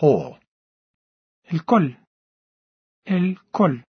whole. El col. El col.